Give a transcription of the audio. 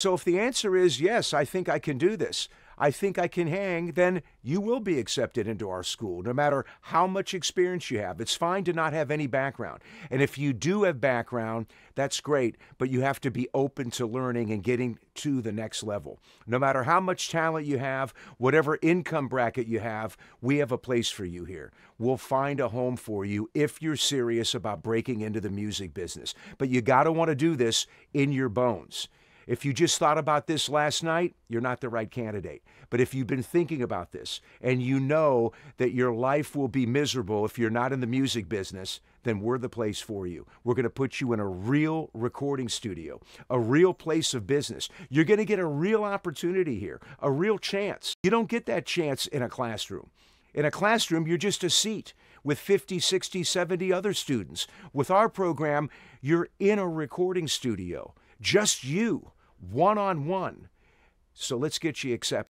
So if the answer is yes, I think I can do this, I think I can hang, then you will be accepted into our school, no matter how much experience you have. It's fine to not have any background. And if you do have background, that's great, but you have to be open to learning and getting to the next level. No matter how much talent you have, whatever income bracket you have, we have a place for you here. We'll find a home for you if you're serious about breaking into the music business. But you got to want to do this in your bones. If you just thought about this last night, you're not the right candidate. But if you've been thinking about this and you know that your life will be miserable if you're not in the music business, then we're the place for you. We're going to put you in a real recording studio, a real place of business. You're going to get a real opportunity here, a real chance. You don't get that chance in a classroom. In a classroom, you're just a seat with 50, 60, 70 other students. With our program, you're in a recording studio, just you one on one. So let's get you accepted.